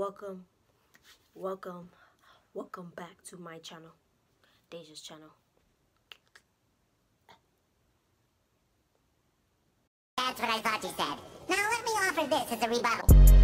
welcome, welcome, welcome back to my channel, Daijah's channel. That's what I thought you said. Now let me offer this as a rebuttal.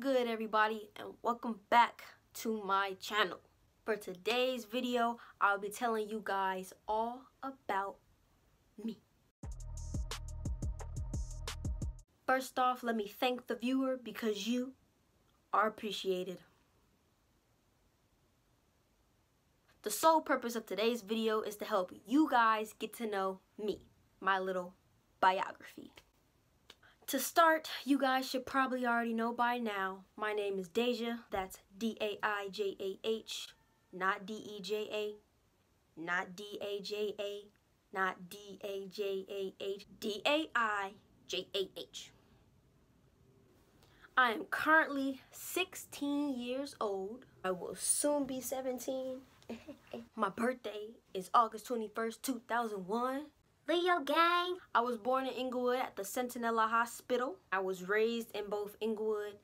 Good everybody and welcome back to my channel. For today's video, I'll be telling you guys all about me. First off, let me thank the viewer because you are appreciated. The sole purpose of today's video is to help you guys get to know me, my little biography. To start, you guys should probably already know by now, my name is Daijah. That's D-A-I-J-A-H, not D-E-J-A, not D-A-J-A, not D-A-J-A-H, D-A-I-J-A-H. I am currently 16 years old. I will soon be 17. My birthday is August 21st, 2001. Leo gang. I was born in Inglewood at the Centinela Hospital. I was raised in both Inglewood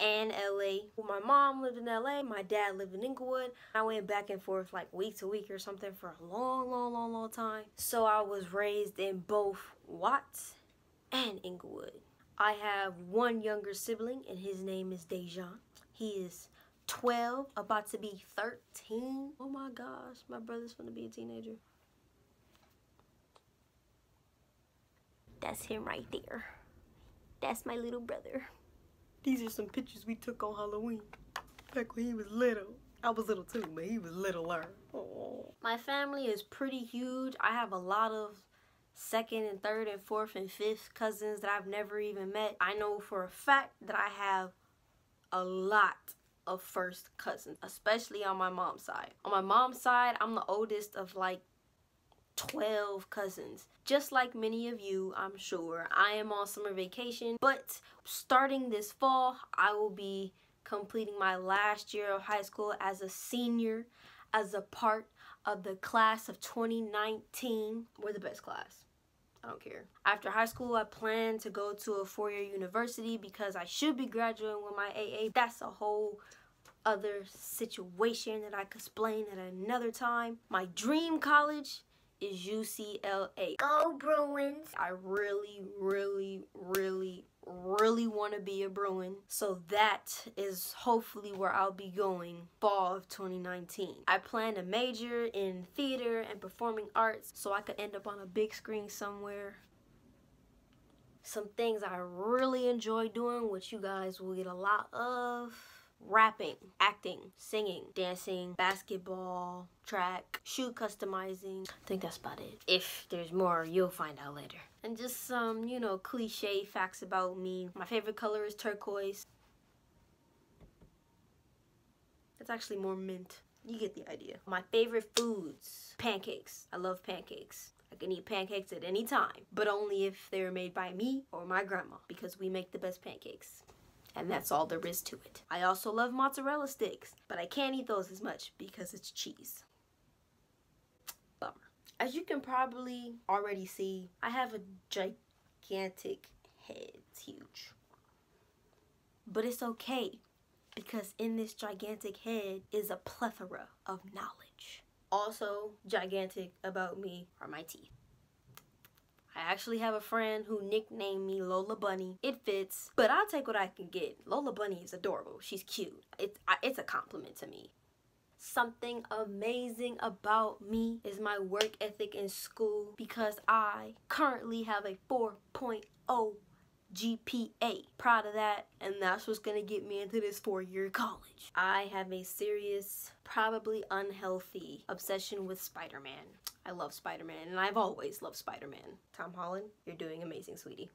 and LA. My mom lived in LA, my dad lived in Inglewood. I went back and forth like week to week or something for a long, long, long, long time. So I was raised in both Watts and Inglewood. I have one younger sibling and his name is Dejan. He is 12, about to be 13. Oh my gosh, my brother's gonna be a teenager. That's him right there. That's my little brother. These are some pictures we took on Halloween. Back when he was little. I was little too, but he was littler. Oh. My family is pretty huge. I have a lot of second and third and fourth and fifth cousins that I've never even met. I know for a fact that I have a lot of first cousins, especially on my mom's side. On my mom's side, I'm the oldest of like 12 cousins. Just like many of you, I'm sure, I am on summer vacation, but starting this fall, I will be completing my last year of high school as a senior, as a part of the class of 2019. We're the best class. I don't care. After high school, I plan to go to a four-year university because I should be graduating with my AA. That's a whole other situation that I could explain at another time. My dream college is UCLA. Go Bruins. I really, really, really, really want to be a Bruin. So that is hopefully where I'll be going fall of 2019. I plan to major in theater and performing arts so I could end up on a big screen somewhere. Some things I really enjoy doing, which you guys will get a lot of rapping, acting, singing, dancing, basketball, track, shoe customizing. I think that's about it. If there's more, you'll find out later. And just some, you know, cliche facts about me. My favorite color is turquoise. It's actually more mint. You get the idea. My favorite foods, pancakes. I love pancakes. I can eat pancakes at any time, but only if they're made by me or my grandma because we make the best pancakes and that's all there is to it. I also love mozzarella sticks, but I can't eat those as much because it's cheese. Bummer. As you can probably already see, I have a gigantic head. It's huge. But it's okay because in this gigantic head is a plethora of knowledge. Also gigantic about me are my teeth. I actually have a friend who nicknamed me Lola Bunny. It fits, but I'll take what I can get. Lola Bunny is adorable. She's cute. It's, it's a compliment to me. Something amazing about me is my work ethic in school because I currently have a 4.0 GPA. Proud of that, and that's what's gonna get me into this four-year college. I have a serious, probably unhealthy obsession with Spider-Man. I love Spider-Man, and I've always loved Spider-Man. Tom Holland, you're doing amazing, sweetie.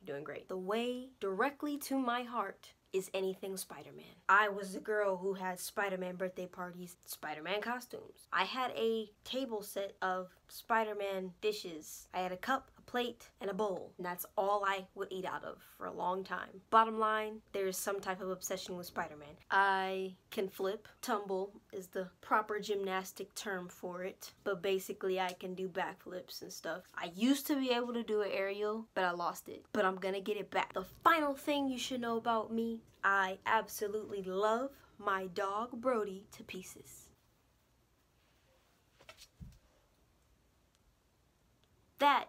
You're doing great. The way directly to my heart is anything Spider-Man. I was the girl who had Spider-Man birthday parties, Spider-Man costumes. I had a table set of Spider-Man dishes. I had a cup, plate, and a bowl. And that's all I would eat out of for a long time. Bottom line, there is some type of obsession with Spider Man. I can flip. Tumble is the proper gymnastic term for it. But basically, I can do backflips and stuff. I used to be able to do an aerial, but I lost it. But I'm gonna get it back. The final thing you should know about me I absolutely love my dog Brody to pieces. That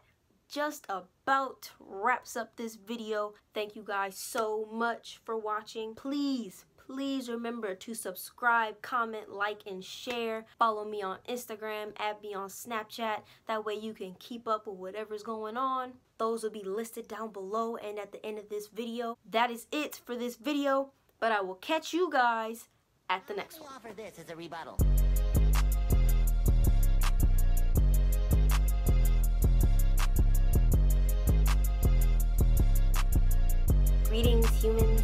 just about wraps up this video. Thank you guys so much for watching. Please, please remember to subscribe, comment, like, and share. Follow me on Instagram, add me on Snapchat. That way you can keep up with whatever's going on. Those will be listed down below and at the end of this video. That is it for this video, but I will catch you guys at the next one. Greetings, humans.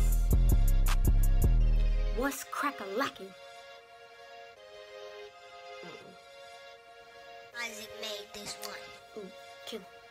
What's crack-a-lacking? Isaac made this one. Ooh, kill. Ooh, kill. Ooh, kill.